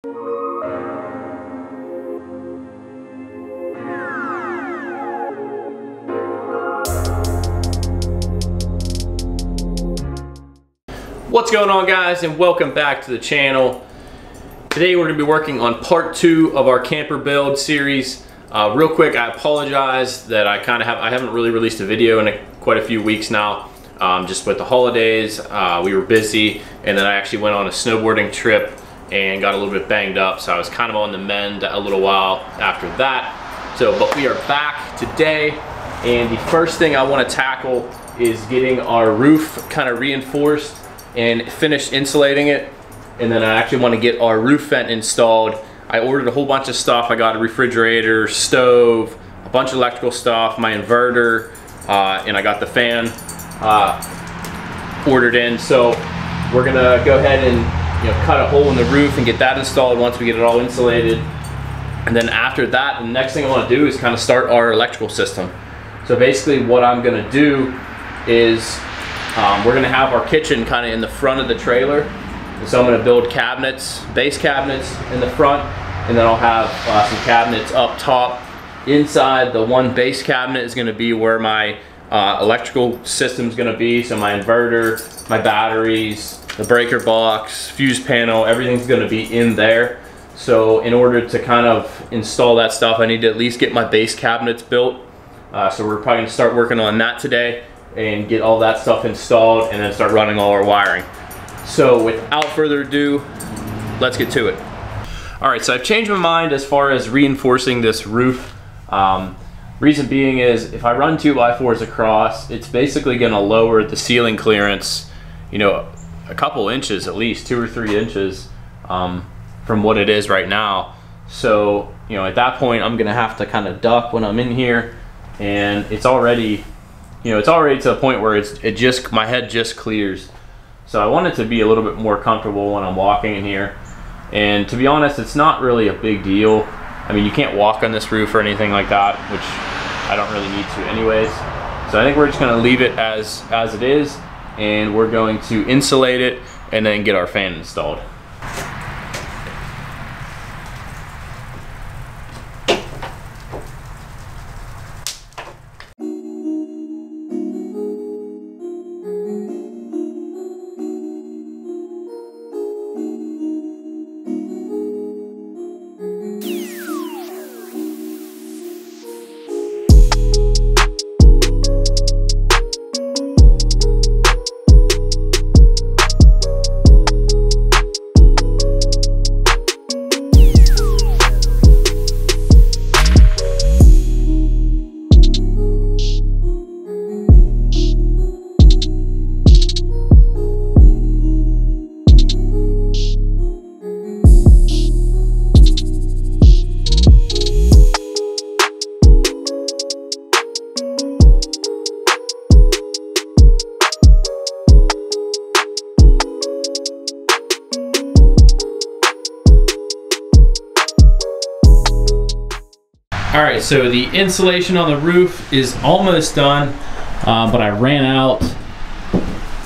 What's going on guys and welcome back to the channel. Today we're going to be working on part two of our camper build series. Uh, real quick, I apologize that I kind of have, I haven't really released a video in a, quite a few weeks now. Um, just with the holidays, uh, we were busy and then I actually went on a snowboarding trip and got a little bit banged up. So I was kind of on the mend a little while after that. So, but we are back today and the first thing I want to tackle is getting our roof kind of reinforced and finish insulating it. And then I actually want to get our roof vent installed. I ordered a whole bunch of stuff. I got a refrigerator, stove, a bunch of electrical stuff, my inverter, uh, and I got the fan uh, ordered in. So we're gonna go ahead and you know cut a hole in the roof and get that installed once we get it all insulated. And then after that, the next thing I want to do is kind of start our electrical system. So basically what I'm gonna do is um, we're gonna have our kitchen kind of in the front of the trailer. So I'm gonna build cabinets, base cabinets in the front, and then I'll have uh, some cabinets up top. Inside the one base cabinet is gonna be where my uh, electrical system is gonna be. So my inverter, my batteries, the breaker box, fuse panel, everything's gonna be in there. So in order to kind of install that stuff, I need to at least get my base cabinets built. Uh, so we're probably gonna start working on that today and get all that stuff installed and then start running all our wiring. So without further ado, let's get to it. All right, so I've changed my mind as far as reinforcing this roof. Um, reason being is if I run two by fours across, it's basically gonna lower the ceiling clearance, you know, a couple inches at least, two or three inches um, from what it is right now. So, you know, at that point, I'm gonna have to kind of duck when I'm in here and it's already you know, it's already to a point where it's it just my head just clears. So I want it to be a little bit more comfortable when I'm walking in here. And to be honest, it's not really a big deal. I mean, you can't walk on this roof or anything like that, which I don't really need to anyways. So I think we're just gonna leave it as, as it is, and we're going to insulate it and then get our fan installed. So the insulation on the roof is almost done, uh, but I ran out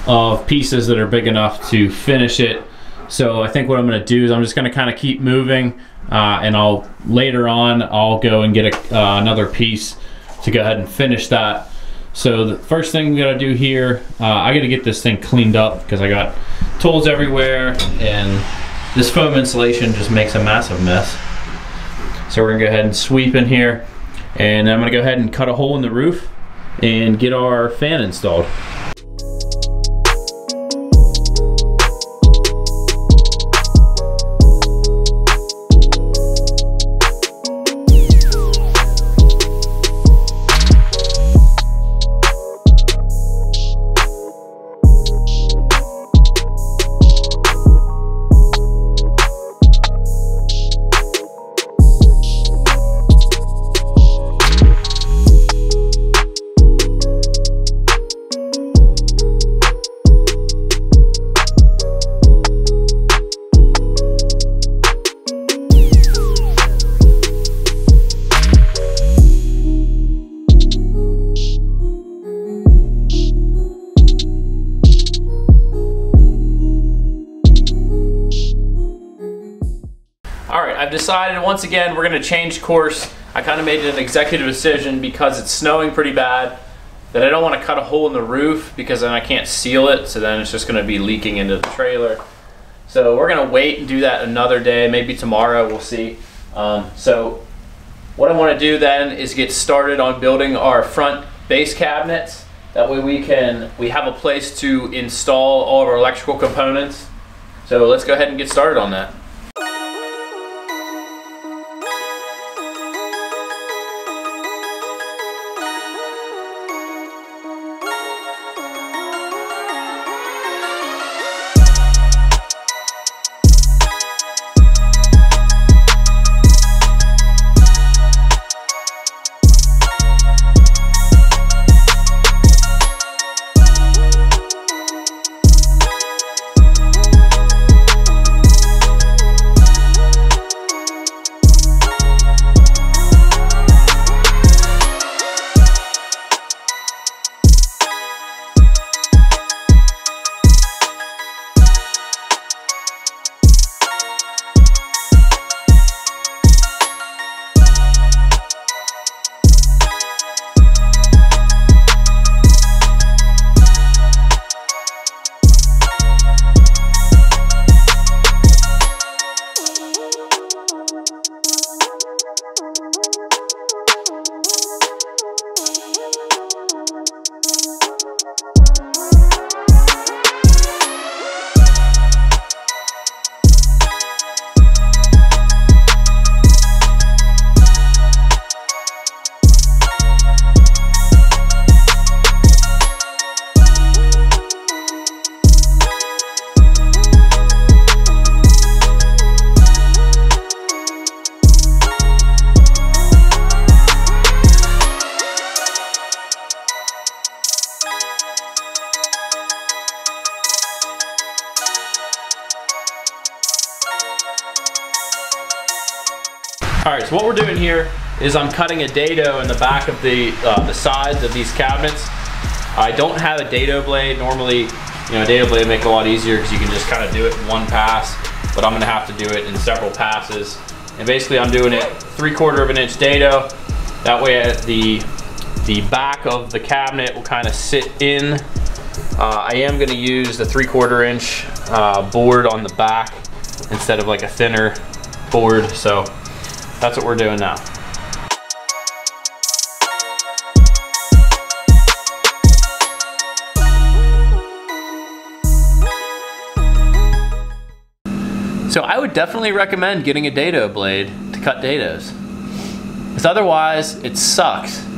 of pieces that are big enough to finish it. So I think what I'm gonna do is I'm just gonna kind of keep moving uh, and I'll later on, I'll go and get a, uh, another piece to go ahead and finish that. So the first thing we gotta do here, uh, I gotta get this thing cleaned up because I got tools everywhere and this foam insulation just makes a massive mess. So we're gonna go ahead and sweep in here and I'm gonna go ahead and cut a hole in the roof and get our fan installed. Again we're gonna change course. I kind of made an executive decision because it's snowing pretty bad that I don't want to cut a hole in the roof because then I can't seal it. So then it's just gonna be leaking into the trailer. So we're gonna wait and do that another day, maybe tomorrow, we'll see. Um, so what I wanna do then is get started on building our front base cabinets. That way we can, we have a place to install all of our electrical components. So let's go ahead and get started on that. So what we're doing here is I'm cutting a dado in the back of the, uh, the sides of these cabinets. I don't have a dado blade. Normally, you know, a dado blade make a lot easier because you can just kind of do it in one pass, but I'm gonna have to do it in several passes. And basically I'm doing it three quarter of an inch dado. That way the, the back of the cabinet will kind of sit in. Uh, I am gonna use the three quarter inch uh, board on the back instead of like a thinner board. So that's what we're doing now. So I would definitely recommend getting a dado blade to cut dados. Because otherwise, it sucks.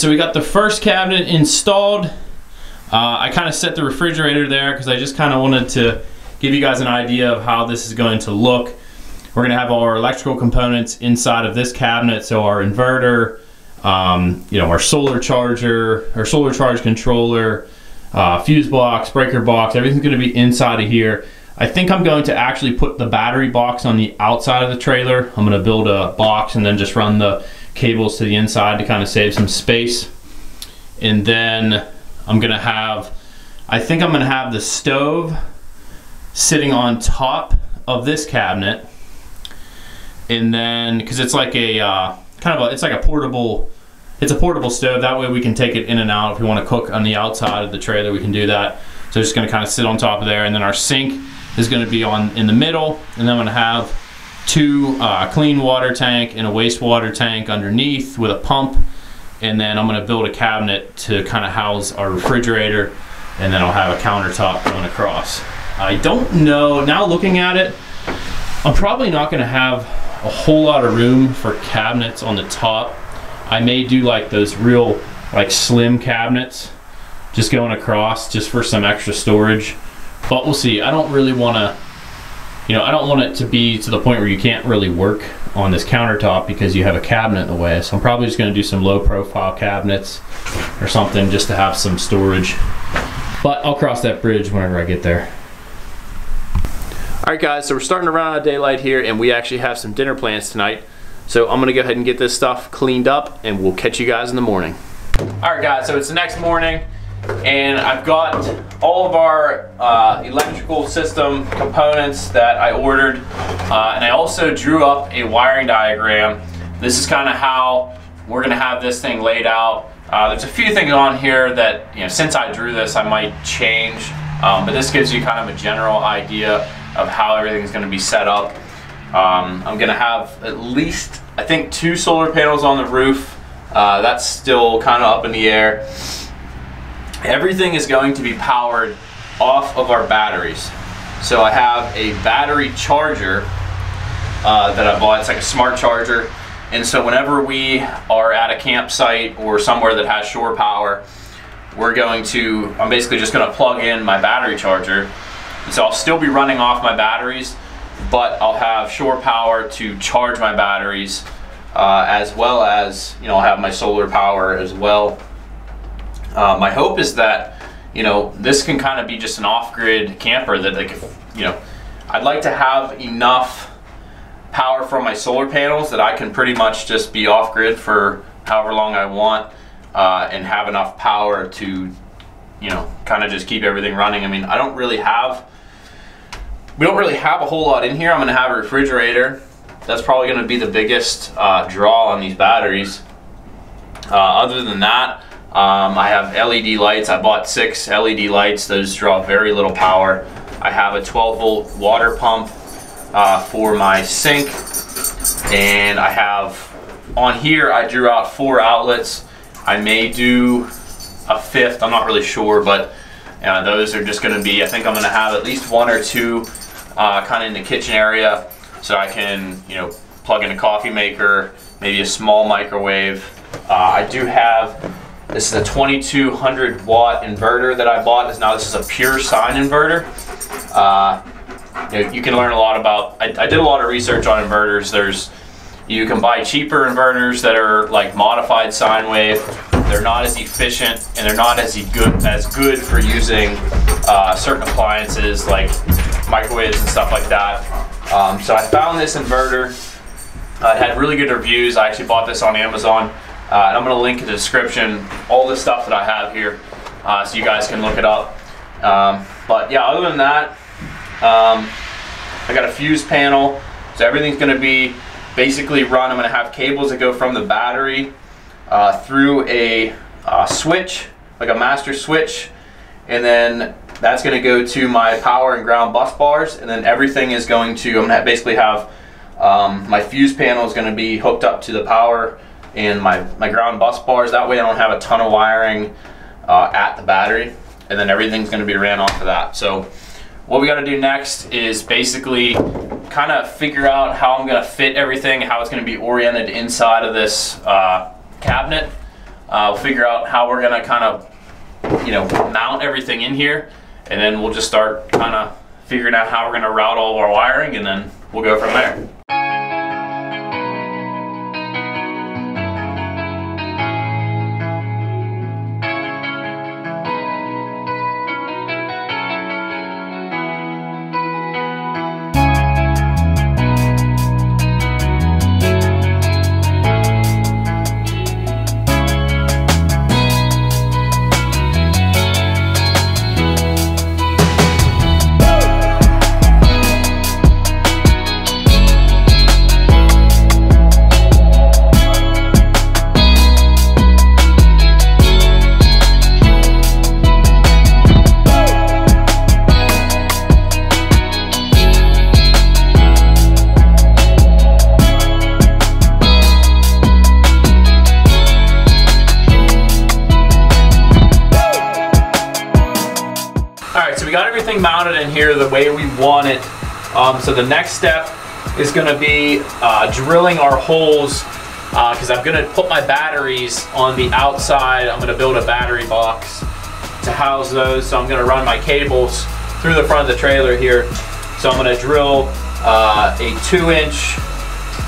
So we got the first cabinet installed. Uh, I kind of set the refrigerator there because I just kind of wanted to give you guys an idea of how this is going to look. We're gonna have all our electrical components inside of this cabinet. So our inverter, um, you know, our solar charger, our solar charge controller, uh, fuse box, breaker box, everything's gonna be inside of here. I think I'm going to actually put the battery box on the outside of the trailer. I'm gonna build a box and then just run the cables to the inside to kind of save some space. And then I'm gonna have, I think I'm gonna have the stove sitting on top of this cabinet. And then because it's like a uh, kind of a, it's like a portable it's a portable stove. That way we can take it in and out if we want to cook on the outside of the trailer we can do that. So it's just to kind of sit on top of there. And then our sink is to be on in the middle. And then I'm to have two uh, clean water tank and a wastewater tank underneath with a pump and then I'm to build a cabinet to kind of house our refrigerator and then I'll have a countertop going across I don't know now looking at it I'm probably not to have a whole lot of room for cabinets on the top. I may do like those real like slim cabinets just going across just for some extra storage. But we'll see. I don't really want to, you know, I don't want it to be to the point where you can't really work on this countertop because you have a cabinet in the way. So I'm probably just going to do some low profile cabinets or something just to have some storage. But I'll cross that bridge whenever I get there. All right guys, so we're starting to run out of daylight here and we actually have some dinner plans tonight. So I'm gonna go ahead and get this stuff cleaned up and we'll catch you guys in the morning. All right guys, so it's the next morning and I've got all of our uh, electrical system components that I ordered uh, and I also drew up a wiring diagram. This is kind of how we're gonna have this thing laid out. Uh, there's a few things on here that, you know, since I drew this, I might change, um, but this gives you kind of a general idea of how everything's going to be set up. Um, I'm going to have at least, I think, two solar panels on the roof. Uh, that's still kind of up in the air. Everything is going to be powered off of our batteries. So I have a battery charger uh, that I bought. It's like a smart charger. And so whenever we are at a campsite or somewhere that has shore power, we're going to, I'm basically just going to plug in my battery charger so I'll still be running off my batteries, but I'll have shore power to charge my batteries, uh, as well as, you know, I'll have my solar power as well. Uh, my hope is that, you know, this can kind of be just an off-grid camper that, like, if, you know, I'd like to have enough power from my solar panels that I can pretty much just be off-grid for however long I want uh, and have enough power to you know, kind of just keep everything running. I mean, I don't really have, we don't really have a whole lot in here. I'm gonna have a refrigerator. That's probably gonna be the biggest uh, draw on these batteries. Uh, other than that, um, I have LED lights. I bought six LED lights. Those draw very little power. I have a 12 volt water pump uh, for my sink. And I have, on here, I drew out four outlets. I may do a fifth. I'm not really sure, but uh, those are just going to be, I think I'm going to have at least one or two uh, kind of in the kitchen area so I can, you know, plug in a coffee maker, maybe a small microwave. Uh, I do have, this is a 2200 watt inverter that I bought. Now this is a pure sine inverter. Uh, you, know, you, can learn a lot about, I, I did a lot of research on inverters. There's, you can buy cheaper inverters that are like modified sine wave they're not as efficient and they're not as good as good for using uh, certain appliances like microwaves and stuff like that. Um, so I found this inverter. Uh, it had really good reviews. I actually bought this on Amazon. Uh, and I'm going to link in the description all the stuff that I have here uh, so you guys can look it up. Um, but yeah, other than that, um, I got a fuse panel. So everything's going to be basically run. I'm going to have cables that go from the battery uh, through a uh, switch, like a master switch, and then that's going to go to my power and ground bus bars, and then everything is going to, I'm going to basically have um, my fuse panel is going to be hooked up to the power and my, my ground bus bars. That way I don't have a ton of wiring uh, at the battery, and then everything's going to be ran off of that. So what we got to do next is basically kind of figure out how I'm going to fit everything, how it's going to be oriented inside of this uh, cabinet. Uh, we'll figure out how we're gonna kind of, you know, mount everything in here, and then we'll just start kind of figuring out how we're gonna route all of our wiring, and then we'll go from there. We got everything mounted in here the way we want it. Um, so the next step is gonna be uh, drilling our holes because uh, I'm gonna put my batteries on the outside. I'm gonna build a battery box to house those. So I'm gonna run my cables through the front of the trailer here. So I'm gonna drill uh, a two inch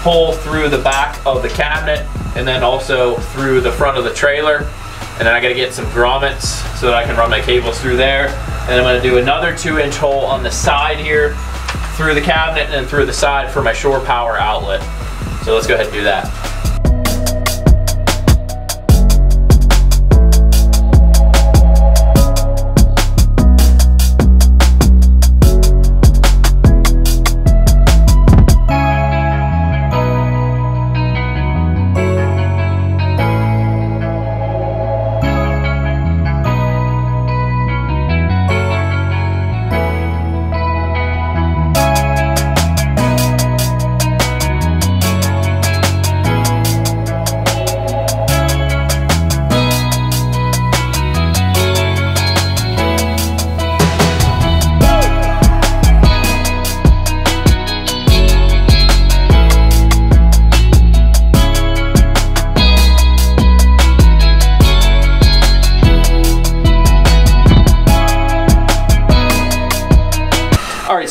hole through the back of the cabinet and then also through the front of the trailer. And then I gotta get some grommets so that I can run my cables through there. And I'm gonna do another two inch hole on the side here through the cabinet and through the side for my shore power outlet. So let's go ahead and do that.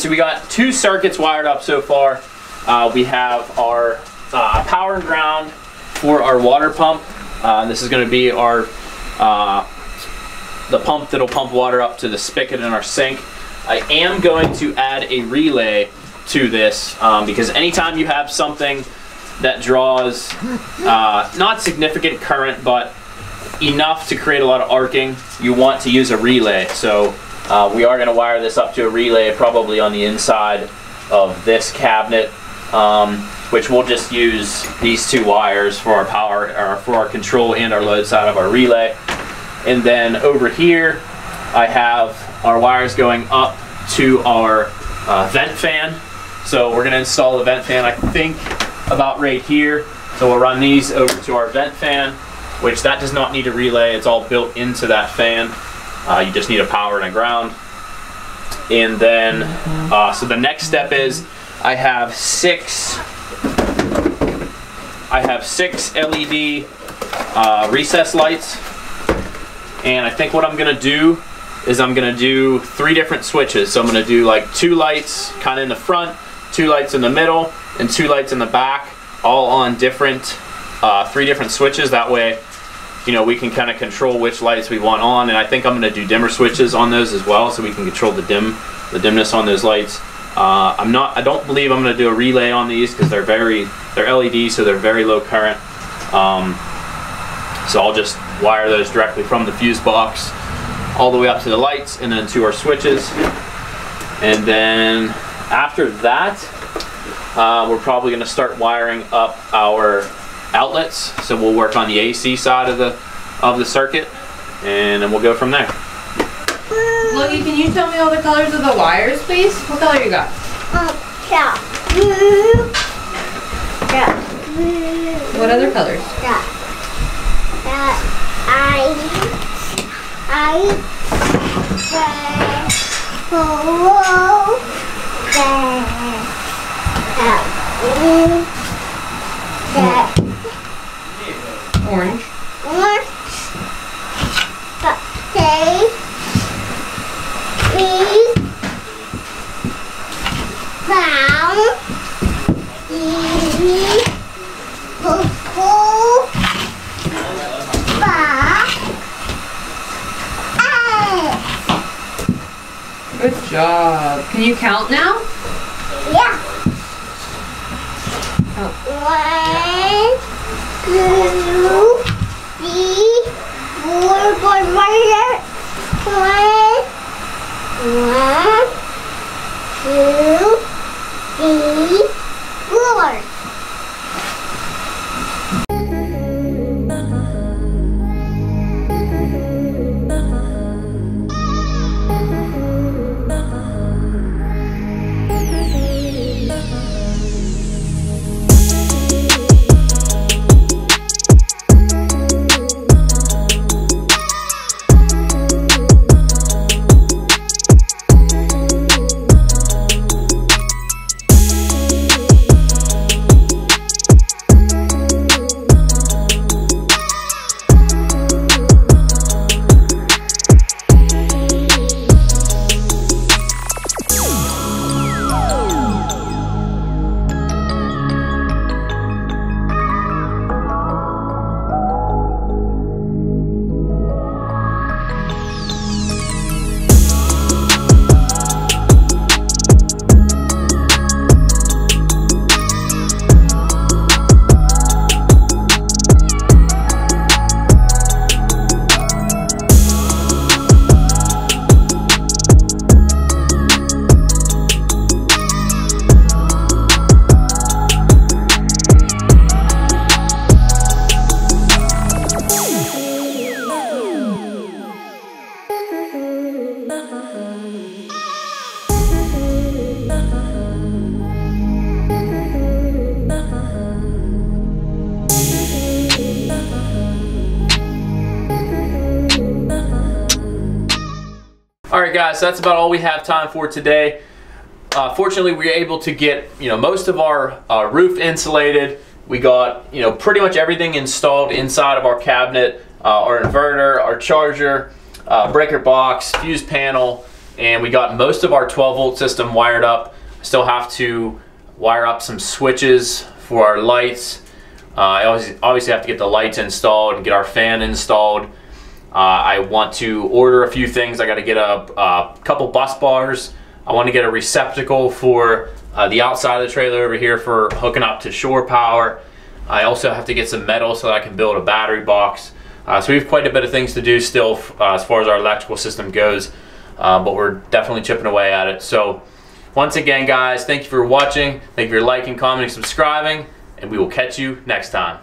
So we got two circuits wired up so far. Uh, we have our uh, power and ground for our water pump. Uh, this is going to be our uh, the pump that'll pump water up to the spigot in our sink. I am going to add a relay to this um, because anytime you have something that draws uh, not significant current but enough to create a lot of arcing, you want to use a relay. So uh, we are going to wire this up to a relay probably on the inside of this cabinet, um, which we'll just use these two wires for our power, or for our control and our load side of our relay. And then over here, I have our wires going up to our uh, vent fan. So we're going to install the vent fan, I think, about right here. So we'll run these over to our vent fan, which that does not need a relay. It's all built into that fan. Uh, you just need a power and a ground. And then, uh, so the next step is I have six, I have six LED uh, recess lights. And I think what I'm gonna do is I'm gonna do three different switches. So I'm gonna do like two lights kind of in the front, two lights in the middle, and two lights in the back, all on different, uh, three different switches. That way you know, we can kind of control which lights we want on. And I think I'm going to do dimmer switches on those as well, so we can control the dim, the dimness on those lights. Uh, I'm not, I don't believe I'm going to do a relay on these because they're very, they're LED, so they're very low current. Um, so I'll just wire those directly from the fuse box all the way up to the lights and then to our switches. And then after that, uh, we're probably going to start wiring up our outlets. So we'll work on the AC side of the of the circuit, and then we'll go from there. Logie, can you tell me all the colors of the wires, please? What color you got? Uh, yeah. Blue. Yeah. Blue. What other colors? Yeah. Uh, I. I orange. Orange. But they is brown. Easy. Purple. Black. Egg. Good job. Can you count now? Yeah. Oh. One two, three, four, four, one, one, right, guys, so that's about all we have time for today. Uh, fortunately, we were able to get you know most of our uh, roof insulated. We got you know pretty much everything installed inside of our cabinet, uh, our inverter, our charger, uh, breaker box, fuse panel, and we got most of our 12 volt system wired up. Still have to wire up some switches for our lights. Uh, I always, obviously have to get the lights installed and get our fan installed. Uh, I want to order a few things. I got to get a, a, couple bus bars. I want to get a receptacle for uh, the outside of the trailer over here for hooking up to shore power. I also have to get some metal so that I can build a battery box. Uh, so we have quite a bit of things to do still uh, as far as our electrical system goes, uh, but we're definitely chipping away at it. So once again, guys, thank you for watching. Thank you for liking, commenting, subscribing, and we will catch you next time.